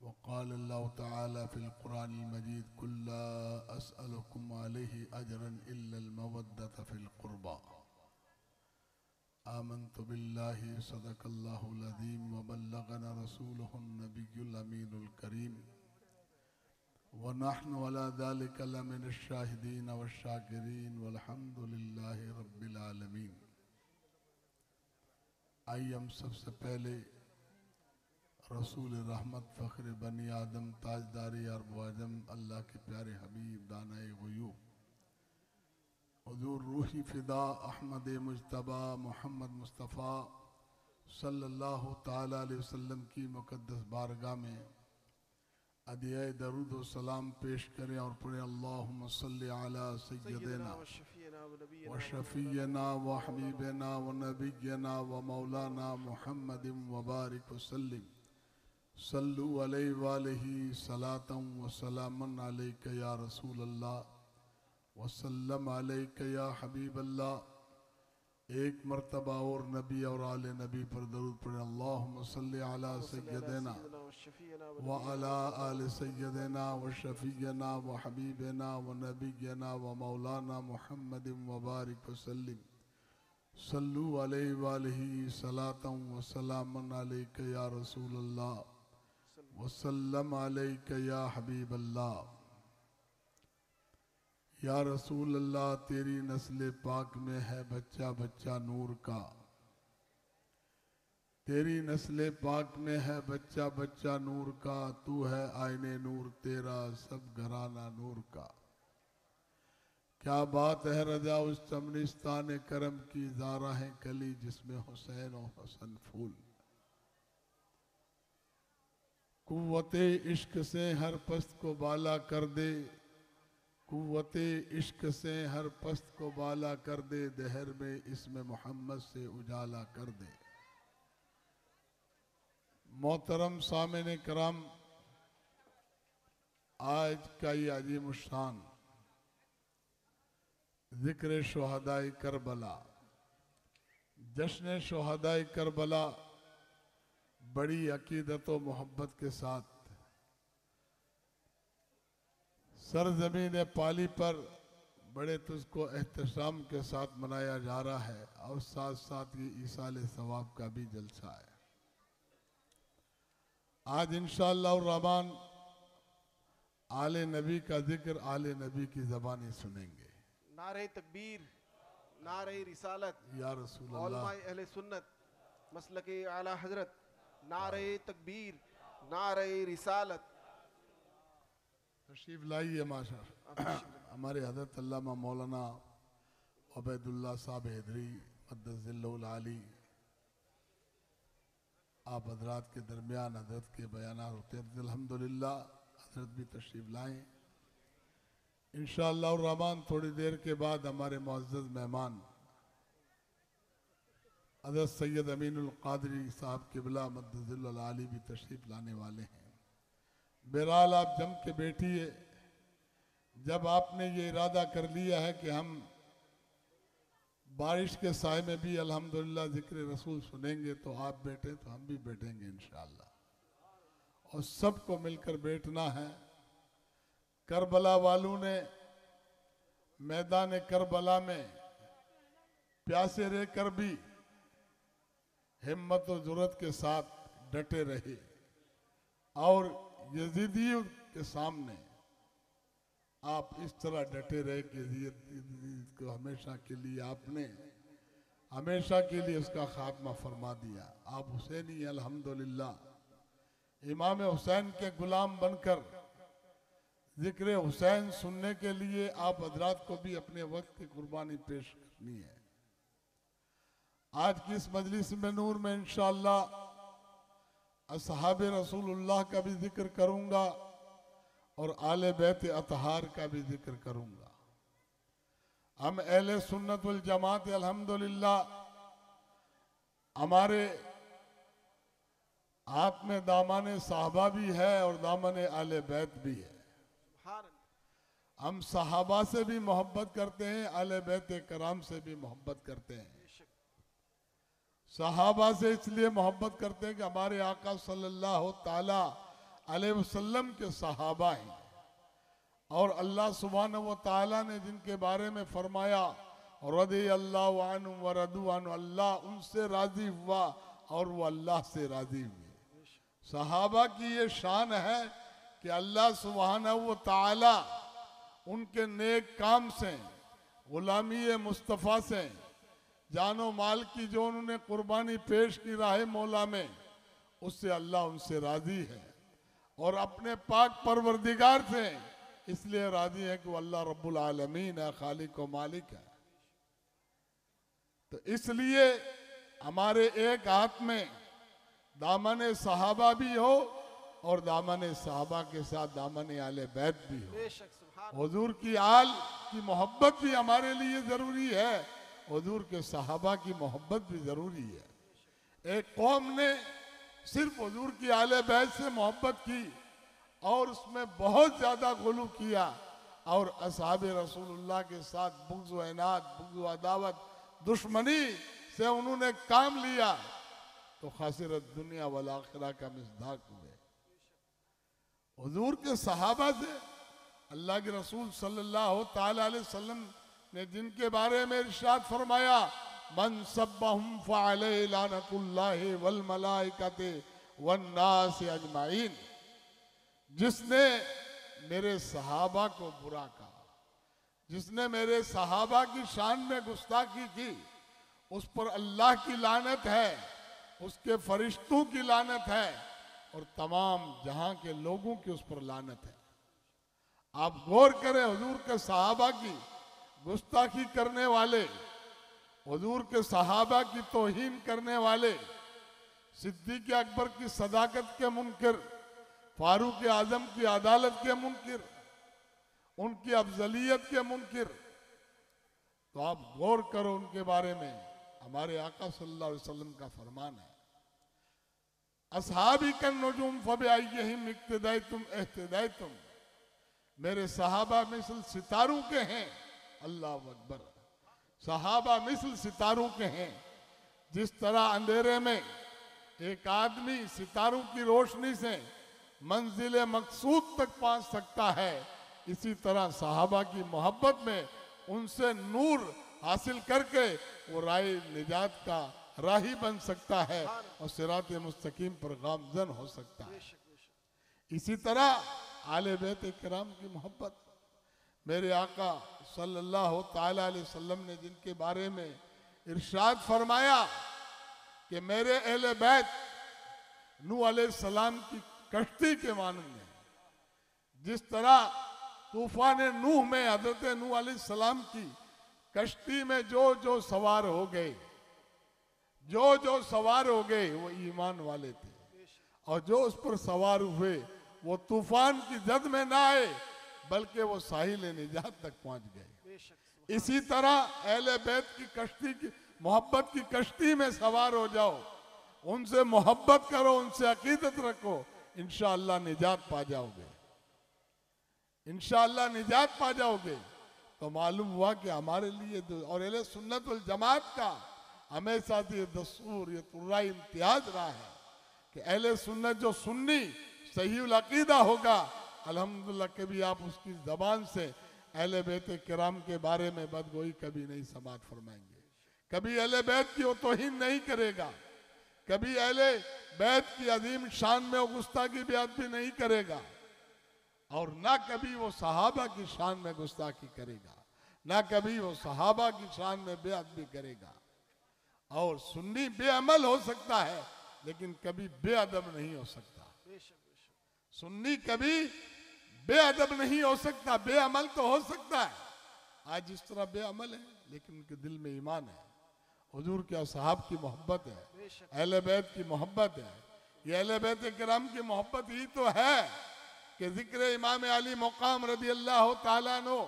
अज़ीम वक़ाल अल्लाह तआला फ़िल क़ुरानिल मजीद कुल ला असअलुकुम अलैहि अजरन इल्लल मवद्दत फ़िल क़ुरबा आमनतु बिल्लाहि सदक़ल्लाहुल अज़ीम व बल्लगना रसूलुहुन नबियुल अमीनुल करीम वनहनु अला ज़ालिका लमिनश शाहिदीन वश्शाकिरीन वल्हम्दुलिल्लाहि रब्बिल आलमीन आइए हम सबसे पहले रसूल रहमत फ़ख्र बनी आदम ताजदारी अरब आज़म अल्लाह के प्यारे हबीब दाना गयूब। हजूर रूही फ़िदा अहमद मुशतबा मोहम्मद मुस्तफ़ा सल्लल्लाहु ताला अलैहि वसल्लम की मुक़द्दस बारगाह में अदिया दरुद सलाम पेश करें और पढ़ें अल्लाहुम्म सल्लि अला सय्यदना व शफीना व हबीबना व नबीना व मौलाना मुहम्मद व बारिक वसल्लिम सल्लु अलैहि सलातम व सलामन अलैका या रसूल अल्लाह वसल्लम अलैका या हबीब अल्लाह एक मर्तबा और नबी और आले नबी पर दरूद पढ़े, अल्लाहुम्म सल्लि सय्यदना व अला आल सय्यदना व शफीना व हबीबना व नबीना व मौलाना मुहम्मद व बारिक वसल्लिम। सल्लु अलैहि सलातम व सलामन अलैका या रसूल अल्लाह वसल्लम या हबीब अल्लाह या रसूल अल्लाह तेरी नस्ल पाक में है बच्चा बच्चा नूर का तेरी नस्ल पाक में है बच्चा बच्चा नूर का तू है आईने नूर तेरा सब घराना नूर का क्या बात है रजा उस चमनिस्तान करम की जारा है कली जिसमें हुसैन और हसन फूल कुत इश्क से हर पस्त को बाला कर दे। कुत इश्क से हर पस्त को बाला कर दे, दहर में इसमें मोहम्मद से उजाला कर दे। मोहतरम सामिन कराम, आज का ये अजीम शान ज़िक्र शहदाई करबला। जश्न शहदाई करबला बड़ी अकीदत व मोहब्बत के साथ सरजमीन पाली पर बड़े तुझको एहतशाम के साथ मनाया जा रहा है और साथ साथ ये ईसाल सवाब का भी जलसा है। आज इंशाल्लाह आले नबी का ज़िक्र आले नबी की जबानी सुनेंगे। नारे तकबीर नारे रिसालत या रसूल अल्लाह सुन्नत मसल के आला हज़रत नारे तकबीर, नारे रिसालत। तशरीफ़ लाइए माशा। हमारे हज़रत अल्लामा मौलाना अबैदुल्ला साहब हैदरी मदजिल्लाली आप हजरात के दरमियान हज़रत के बयान होते हैं। अलहमदिल्ला हज़रत भी तशरीफ़ लाएँ। इन रहमान थोड़ी देर के बाद हमारे मुआज़ मेहमान हज़रत सैयद अमीन कादरी साहब किबला मदजिल्लाली भी तशरीफ़ लाने वाले हैं। बहरहाल आप जम के बैठिए। जब आपने ये इरादा कर लिया है कि हम बारिश के साय में भी अल्हम्दुलिल्लाह ज़िक्र रसूल सुनेंगे तो आप बैठे तो हम भी बैठेंगे इन और सबको मिलकर बैठना है। करबला वालों ने मैदान करबला में प्यासे रहकर भी हिम्मत और ज़रूरत के साथ डटे रहे। और यजीदियों के सामने आप इस तरह डटे रहे कि को हमेशा के लिए आपने, हमेशा के लिए उसका खात्मा फरमा दिया। आप हुसैनी अल्हम्दुलिल्लाह। इमाम हुसैन के गुलाम बनकर ज़िक्र हुसैन सुनने के लिए आप हजरात को भी अपने वक्त की कुर्बानी पेश करनी है। आज की इस मजलिस में नूर में इंशाला असहाब रसूलुल्लाह का भी ज़िक्र करूँगा और आले बैत अतहार का भी ज़िक्र करूँगा। हम अहले सुन्नत वल जमात, अल्हम्दुलिल्लाह, हमारे हाथ में दामन साहबा भी है और दामन आले बैत भी है। हम सहाबा से भी मोहब्बत करते हैं, आले बैत कराम से भी मोहब्बत करते हैं। सहाबा से इसलिए मोहब्बत करते हैं कि हमारे आका सल्लल्लाहु ताला अलैहि वसल्लम के सहाबा हैं। और अल्लाह सुबहान व ताला ने जिनके बारे में फरमाया रदी अल्लाह व रदू अल्लाह उनसे राज़ी हुआ और वो अल्लाह से राज़ी हुए। सहाबा की ये शान है कि अल्लाह सुबहान व ताला उनके नेक काम से, गुलामी मुस्तफ़ा से जानो माल की जो उन्होंने कुर्बानी पेश की राह मौला में उससे अल्लाह उनसे राज़ी है और अपने पाक परवरदिगार से इसलिए राज़ी है कि वो अल्लाह रब्बुल आलमीन है खालिक व मालिक है। तो इसलिए हमारे एक हाथ में दामन सहाबा भी हो और दामन सहाबा के साथ दामन आले बैत भी हो। हुजूर की आल की मोहब्बत भी हमारे लिए ज़रूरी है। हुजूर के सहाबा की मोहब्बत भी ज़रूरी है। एक कौम ने सिर्फ़ हजूर की आले बैत से मोहब्बत की और उसमें बहुत ज़्यादा गुलू किया और असहाब रसूलुल्लाह के साथ बुग्ज व इनाद, बुग्ज अदावत, दुश्मनी से उन्होंने काम लिया तो खासिरत दुनिया वाला आखिरा का मिसदाक हुए। हजूर के सहाबा से अल्लाह के रसूल सल्लल्लाहु अलैहि वसल्लम ने जिनके बारे में इरशाद फरमाया, मन सब्बहुम फअलैहि लानतुल्लाहि वल मलाइकति वन नास अजमाइन। जिसने मेरे सहाबा को बुरा कहा, जिसने मेरे सहाबा की शान में गुस्ताखी की, उस पर अल्लाह की लानत है, उसके फरिश्तों की लानत है, और तमाम जहाँ के लोगों की उस पर लानत है। आप गौर करें हजूर के सहाबा की गुस्ताखी करने वाले, हजूर के सहाबा की तोहीन करने वाले, सिद्दीक अकबर की सदाकत के मुनकर, फारूक आज़म की अदालत के मुनकर, उनकी अफजलियत के मुनकर। तो आप गौर करो उनके बारे में, हमारे आका सल्लल्लाहु अलैहि वसल्लम का फरमान है। असहाबी कन नजुम फब आइहिम इक्तदाई तुम एहतदाई तुम मेरे सहाबा मिसल सितारों के हैं। अल्लाह अकबर। सहाबा मिसल सितारों के हैं। जिस तरह अंधेरे में एक आदमी सितारों की रोशनी से मंजिल मकसूद तक पहुँच सकता है, इसी तरह सहाबा की मोहब्बत में उनसे नूर हासिल करके वो राय निजात का राही बन सकता है और सिरात मुस्तकीम पर गामजन हो सकता है। इसी तरह आले बैत कराम की मोहब्बत। मेरे आका सल्लल्लाहु अलैहि वसल्लम ने जिनके बारे में इरशाद फरमाया कि मेरे अहले बैत नू सलाम की कश्ती के मानंद है। जिस तरह तूफ़ान नूह में हज़रत अलैहि सलाम की कश्ती में जो जो सवार हो गए जो जो सवार हो गए, वो ईमान वाले थे। और जो उस पर सवार हुए, वो तूफ़ान की जद में ना आए बल्कि वो साहिल निजात तक पहुँच गए। इसी तरह अहले बैत की कश्ती की मोहब्बत की कश्ती में सवार हो जाओ। उनसे मोहब्बत करो उनसे अकीदत रखो इंशाअल्लाह निजात पा जाओगे। इंशाअल्लाह निजात पा जाओगे। तो मालूम हुआ कि हमारे लिए तो- और अहले सुन्नत जमात का हमेशा से ये दस्तूर ये तुर्रा इम्तियाज़ रहा है कि अहले सुन्नत जो सुन्नी सही अकीदा होगा अल्हम्दुलिल्लाह कभी आप उसकी जबान से अहले बैत किराम के बारे में बदगोई कभी नहीं समाज फरमाएँगे। कभी अहले बैत की वो तोहीन नहीं करेगा। कभी अहले बैत की अजीम शान में वो गुस्ताखी ब्याद भी नहीं करेगा। और ना कभी वो सहाबा की शान में गुस्ताखी करेगा। ना कभी वो सहाबा की शान में बेअदबी करेगा। और सुन्नी बेअमल हो सकता है, लेकिन कभी बेअदब नहीं हो सकता। सुन्नी कभी बेअदब नहीं हो सकता बेअमल तो हो सकता है। आज इस तरह बेअमल है लेकिन उनके दिल में ईमान है। हुजूर के साहब की मोहब्बत है अहले बैत की मोहब्बत है। ये अहले बैत कराम की मोहब्बत ही तो है कि ज़िक्र इमाम अली मुकाम रदी अल्लाह ताला नो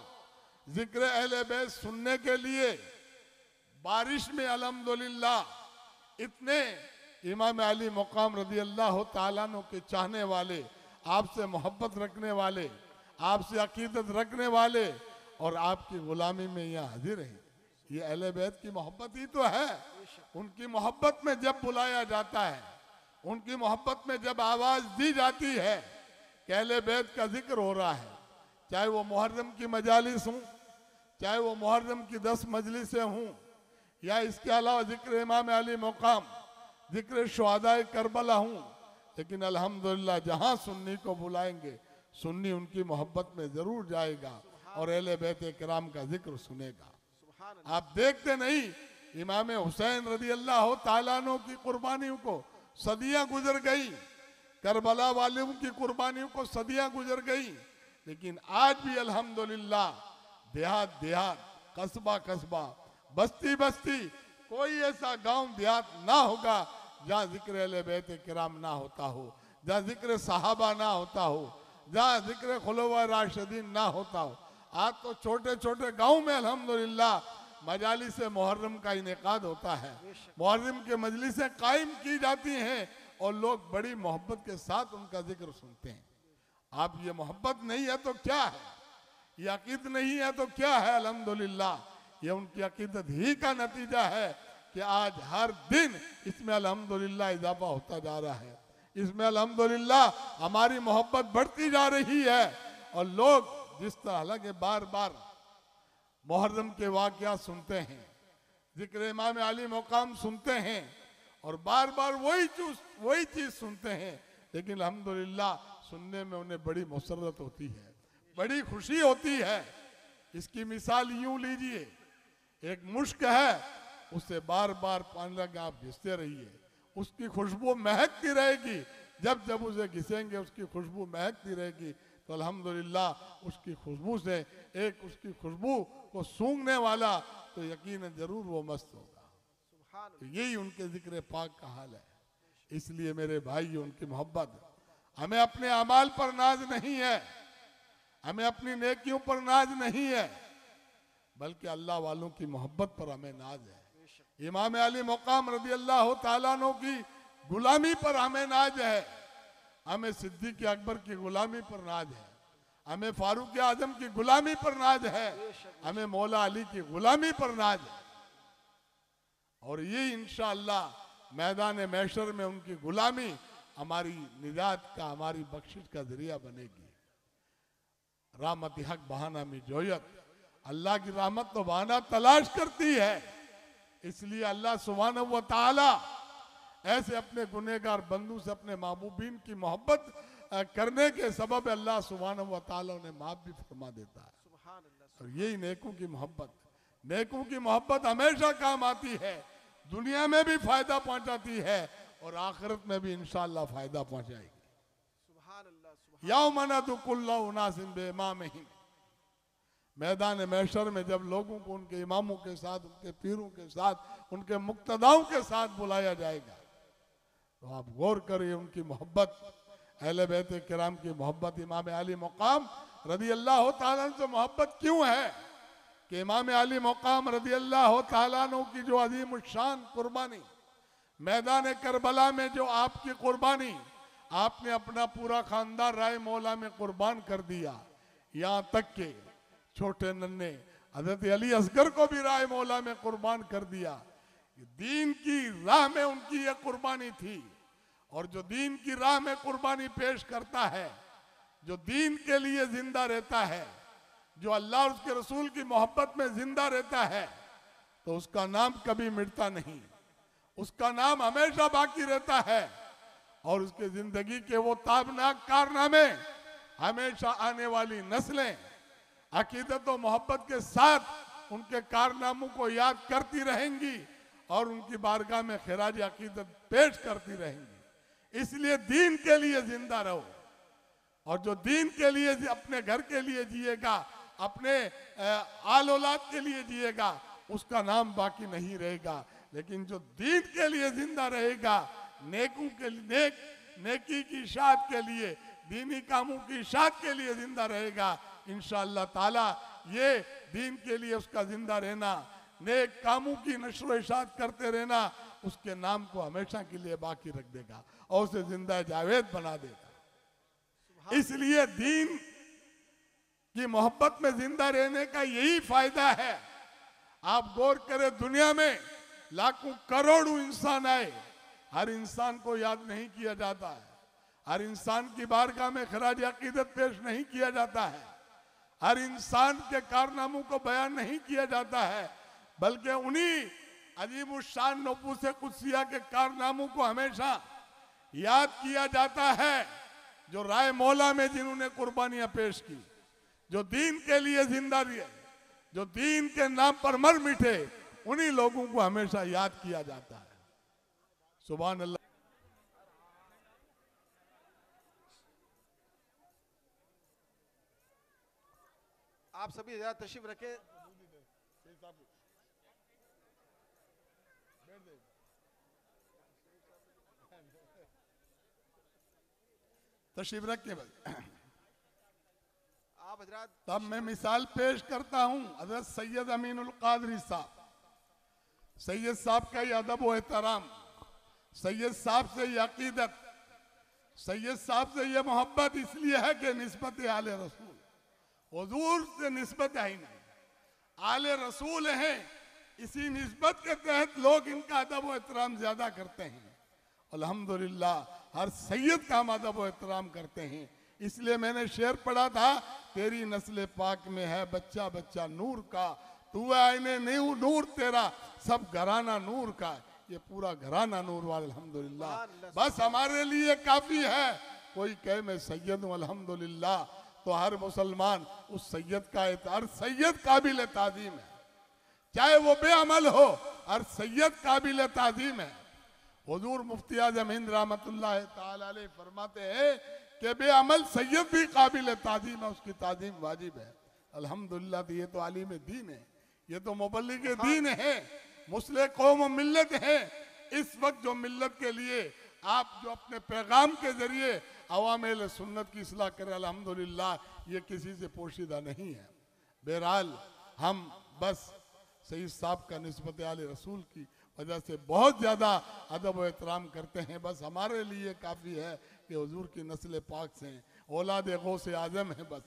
ज़िक्र अहले बैत सुनने के लिए बारिश में अल्हम्दुलिल्लाह इतने इमाम अली मुकाम रदी अल्लाह ताला नो के चाहने वाले आपसे मोहब्बत रखने वाले, आपसे अकीदत रखने वाले और आपकी गुलामी में यहाँ हाजिर हैं। ये अहले बैत की मोहब्बत ही तो है। उनकी मोहब्बत में जब बुलाया जाता है, उनकी मोहब्बत में जब आवाज़ दी जाती है कि अहले बैत का ज़िक्र हो रहा है, चाहे वो मुहर्रम की मजालिस हूँ, चाहे वो मुहर्रम की दस मजलिसें हूँ, या इसके अलावा ज़िक्र इमाम अली मुकाम, ज़िक्र शहादा करबला हूँ लेकिन अल्हम्दुलिल्लाह जहाँ सुन्नी को बुलाएँगे सुन्नी उनकी मोहब्बत में ज़रूर जाएगा और अहले बैत कराम का ज़िक्र सुनेगा। आप देखते नहीं इमाम हुसैन रदी अल्लाह तालानों की कुर्बानियों को सदियाँ गुजर गई। करबला वालों की कुर्बानियों को सदियाँ गुजर गई। लेकिन आज भी अल्हम्दुलिल्लाह देहात देहात कस्बा कस्बा बस्ती बस्ती कोई ऐसा गाँव देहात ना होगा जहाँ ज़िक्र बैत किराम ना होता हो जहाँ ज़िक्र सहाबा ना होता हो जहाँ ज़िक्र खुलवा राशिदीन ना होता हो। आज तो छोटे छोटे गाँव में अल्हम्दुलिल्लाह मजालिस मुहर्रम का इनेकाद होता है। मुहर्रम के मजलिसें कायम की जाती हैं और लोग बड़ी मोहब्बत के साथ उनका ज़िक्र सुनते हैं। आप ये मोहब्बत नहीं है तो क्या है? ये अकीद नहीं है तो क्या है? अल्हम्दुलिल्लाह, ये उनकी अकीदत ही का नतीजा है। कि आज हर दिन इसमें अलहमदुल्ला इजाफा होता जा रहा है। इसमें अलहमदुल्ला हमारी मोहब्बत बढ़ती जा रही है। और लोग जिस तरह लगे बार बार मुहर्रम के वाकया सुनते हैं, ज़िक्र इमाम अली मुकाम सुनते हैं, और बार बार वही चीज़ वही चीज़ सुनते हैं, लेकिन अल्हम्दुलिल्लाह सुनने में उन्हें बड़ी मुसरत होती है, बड़ी खुशी होती है। इसकी मिसाल यूँ लीजिए, एक मुश्क है उसे बार बार पानी लगा आप घिसते रहिए। उसकी खुशबू महकती रहेगी। जब जब उसे घिसेंगे उसकी खुशबू महकती रहेगी। तो अल्हम्दुलिल्लाह उसकी खुशबू से एक उसकी खुशबू को सूंघने वाला तो यकीन ज़रूर वो मस्त होगा। तो यही उनके ज़िक्र पाक का हाल है। इसलिए मेरे भाई उनकी मोहब्बत। हमें अपने अमाल पर नाज नहीं है। हमें अपनी नेकियों पर नाज नहीं है। बल्कि अल्लाह वालों की मोहब्बत पर हमें नाज है। इमाम अली मुकाम रदी अल्लाह तालानों की गुलामी पर हमें नाज है। हमें सिद्दीक अकबर की गुलामी पर नाज है। हमें फारूक आज़म की गुलामी पर नाज है। हमें मौला अली की गुलामी पर नाज है। और ये इंशाअल्लाह मैदान मैशर में उनकी गुलामी हमारी निजात का, हमारी बख्शिश का ज़रिया बनेगी। रामत हक बहाना में जोयत। अल्लाह की रामत तो बहाना तलाश करती है। इसलिए अल्लाह सुबहान व ताला ऐसे अपने गुनेगार बंधु से अपने महबूबीन की मोहब्बत करने के सबब अल्लाह सुबहान व ताला उन्हें माफ़ भी फरमा देता है। और यही नेकों की मोहब्बत। नेकों की मोहब्बत हमेशा काम आती है। दुनिया में भी फ़ायदा पहुंचाती है और आखिरत में भी इंशाअल्लाह फ़ायदा पहुंचाएगी। सुभान अल्लाह सुभान यौमना तो कुल्ला उनासिम बेमाम ही मैदान मैशर में जब लोगों को उनके इमामों के साथ, उनके पीरों के साथ, उनके मुक्तदाओं के साथ बुलाया जाएगा तो आप गौर करिए उनकी मोहब्बत। अहले बैत किराम की मोहब्बत इमाम अली मुकाम रदी अल्लाह से मोहब्बत क्यों है कि इमाम अली मुकाम रदी अल्लाह तालानों की जो अजीम शान कुर्बानी, मैदान करबला में जो आपकी कुर्बानी, आपने अपना पूरा खानदान राय मौला में कुर्बान कर दिया, यहाँ तक के छोटे नन्हे। हज़रत अली असगर को भी राय मौला में कुर्बान कर दिया। दीन की राह में उनकी यह कुर्बानी थी। और जो दीन की राह में कुर्बानी पेश करता है, जो दीन के लिए ज़िंदा रहता है, जो अल्लाह और उसके रसूल की मोहब्बत में ज़िंदा रहता है तो उसका नाम कभी मिटता नहीं। उसका नाम हमेशा बाकी रहता है। और उसके ज़िंदगी के वो ताबनाक कारनामे हमेशा आने वाली नस्लें अकीदत और मोहब्बत के साथ उनके कारनामों को याद करती रहेंगी और उनकी बारगाह में खराज अकीदत पेश करती रहेंगी। इसलिए दीन के लिए ज़िंदा रहो और जो दीन के लिए अपने घर के लिए जिएगा, अपने आल औलाद के लिए जिएगा, उसका नाम बाकी नहीं रहेगा। लेकिन जो दीन के लिए ज़िंदा रहेगा, नेकों के नेक, नेकी की शाद के लिए, दीनी कामों की शाद के लिए ज़िंदा रहेगा इन ताला ये दीन के लिए उसका ज़िंदा रहना नेक कामों की नशर इशात करते रहना उसके नाम को हमेशा के लिए बाकी रख देगा और उसे ज़िंदा जावेद बना देगा। इसलिए दीन की मोहब्बत में ज़िंदा रहने का यही फ़ायदा है। आप गौर करें दुनिया में लाखों करोड़ों इंसान आए हर इंसान को याद नहीं किया जाता है। हर इंसान की बारगाह में खराज अकीदत पेश नहीं किया जाता है। हर इंसान के कारनामों को बयान नहीं किया जाता है, बल्कि उन्हीं अजीब शान नबू से कुत्सिया के कारनामों को हमेशा याद किया जाता है, जो राय मौला में जिन्होंने कुर्बानियाँ पेश की, जो दीन के लिए ज़िंदा रहे, जो दीन के नाम पर मर मिटे, उन्हीं लोगों को हमेशा याद किया जाता है। सुबह अल्लाह। आप सभी ज़्यादा तशीफ रखे। तशीफ रखिए भाई। आप हजरात तब मैं मिसाल पेश करता हूँ हज़रत सैयद अमीन कादरी साहब। सैयद साहब का ये अदब व एहतराम सैयद साहब से ये अकीदत सैयद साहब से ये मोहब्बत इसलिए है कि नस्बत आल रसूल। हजूर से नस्बत ही नहीं। आल रसूल हैं इसी नस्बत के तहत लोग इनका अदब व एहतराम ज़्यादा करते हैं। अल्हम्दुलिल्लाह हर सैयद का हम अदब व एहतराम करते हैं। इसलिए मैंने शेर पढ़ा था तेरी नस्ल पाक में है बच्चा बच्चा नूर का। तू आईने नहीं नूर तेरा सब घराना नूर का। ये पूरा घराना नूर वाला अल्हम्दुलिल्लाह। बस हमारे लिए काफ़ी है। कोई कहे मैं सैयद हूँ अल्हम्दुलिल्लाह। तो हर मुसलमान उस सैयद का हर सैयद काबिल ताजीम है। चाहे वो बेअमल हो हर सैयद काबिल ताजीम है। हजूर मुफ्ती आज़म हिंद रहमत फरमाते हैं कि बेअमल सैयद भी काबिल ताजीम है उसकी ताजीम वाजिब है। अल्हम्दुलिल्लाह तो ये तो आलिम दीन है। ये तो मुबल्ली के दीन है। मुस्लिम कौम मिल्लत है। इस वक्त जो मिल्लत के लिए आप जो अपने पैगाम के ज़रिए अवाम सुन्नत की असलाह करें, अल्हम्दुलिल्लाह, ये किसी से पोशीदा नहीं है। बहरहाल, हम बस सईद साहब का नस्बत आल रसूल की वजह से बहुत ज़्यादा अदब व एहतराम करते हैं। बस हमारे लिए काफ़ी है कि हजूर की नस्ल पाक से औलाद गौ से आज़म है बस।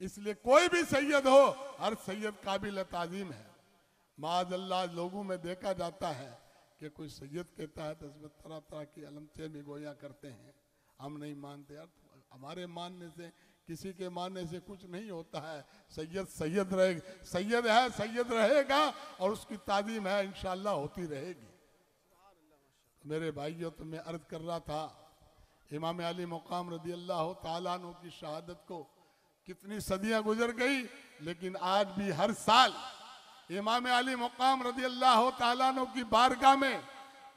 इसलिए कोई भी सैयद हो, हर सैयद काबिल तज़ीम है। माजल्ला लोगों में देखा जाता है कि कोई सैयद कहता है तो इसमें तरह तरह की अलमचे में गोया करते हैं, हम नहीं मानते। यार, हमारे मानने से, किसी के मानने से कुछ नहीं होता है। सैयद सैयद रहे, सैयद है, सैयद रहेगा और उसकी ताजीम है इनशाला होती रहेगी। मेरे भाइयों तो मैं अर्ज़ कर रहा था, इमाम अली मुकाम रदी अल्लाह तु की शहादत को, कितनी सदियाँ गुजर गई, लेकिन आज भी हर साल इमाम अली मुकाम रदी अल्लाह तु की बारगाह में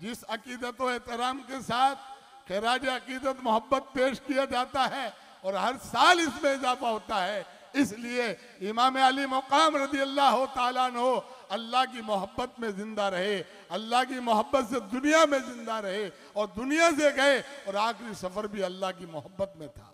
जिस अकीदत एहतराम के साथ खराज अकीदत मोहब्बत पेश किया जाता है और हर साल इसमें इजाफा होता है, इसलिए इमाम अली मुकाम रदी अल्लाह तु अल्लाह की मोहब्बत में ज़िंदा रहे, अल्लाह की मोहब्बत से दुनिया में ज़िंदा रहे और दुनिया से गए और आखिरी सफ़र भी अल्लाह की मोहब्बत में था।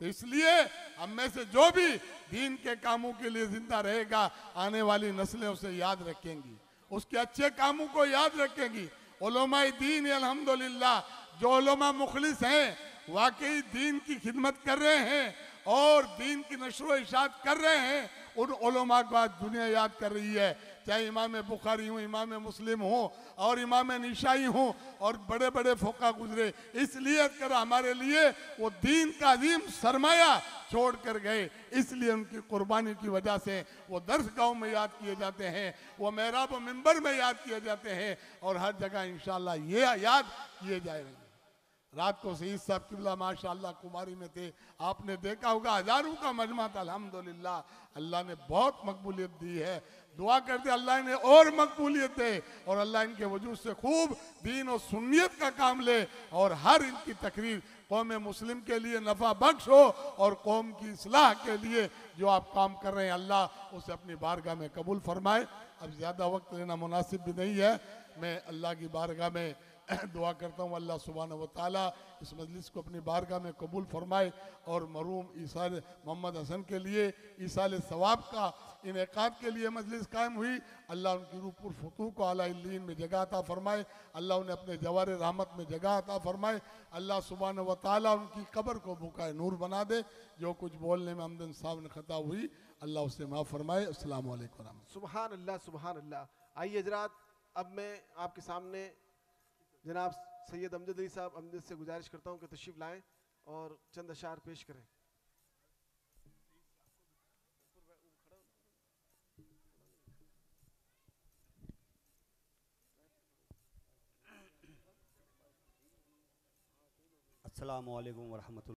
तो इसलिए हम में से जो भी दीन के कामों के लिए ज़िंदा रहेगा, आने वाली नस्लें उसे याद रखेंगी। उसके अच्छे कामों को याद रखेंगी। ओलमाई दीन अलहमदुल्ला जो ओलमा मुखलिस हैं, वाकई दीन की खिदमत कर रहे हैं और दीन की नशर इशात कर रहे हैं, उन ओलमा को आज दुनिया याद कर रही है। चाहे इमाम बुखारी हूँ, इमाम मुस्लिम हूँ और इमाम निशाई हूँ और बड़े बड़े फोका गुजरे। इसलिए कर हमारे लिए वो दीन का अजीम सरमाया छोड़ कर गए। इसलिए उनकी कुर्बानी की वजह से वो दर्श गाँव में याद किए जाते हैं, वो मेहराब मिंबर में याद किए जाते हैं और हर जगह इन ये याद किए जाएँगे। रात को सईद साहब किबला, माशाल्लाह, कुमारी में थे। आपने देखा होगा, हज़ारों का मजमा था, अल्हम्दुलिल्लाह। अल्लाह ने बहुत मकबूलियत दी है। दुआ करते, अल्लाह ने और मकबूलियत दे और अल्लाह इनके वजूद से खूब दीन और सुन्नियत का काम ले और हर इनकी तकरीर कौम मुस्लिम के लिए नफ़ा बख्श हो और कौम की इसलाह के लिए जो आप काम कर रहे हैं, अल्लाह उसे अपनी बारगाह में कबूल फरमाए। अब ज़्यादा वक्त लेना मुनासिब भी नहीं है। मैं अल्लाह की बारगाह में दुआ करता हूँ, अल्लाह सुबहान व इस मजलिस को अपनी बारगाह में कबूल फरमाए और मरूम ईसाल मोहम्मद हसन के लिए ईसाल सवाब का इनका के लिए मजलिस कायम हुई। अल्लाह उनकी रूपुर फतू को अलाइन में जगह अता फरमाए। अल्लाह उन्हें अपने जवार रहमत में जगह अता फरमाए। अल्लाह सुबहान व उनकी कब्र को बुकाए नूर बना दे। जो कुछ बोलने में आमदन साहब ने खता हुई, अल्लाह उससे माफ़ फरमाए। असल वरम सुबहान अल्लाह सुबहान अल्लाह आइए हजरात, अब मैं आपके सामने जनाब सैयद अमजद अली साहब, अमजद से गुजारिश करता हूँ कि तशरीफ़ लाएँ और चंद अशार पेश करें। अल्लाम वरहमतुल्लाह।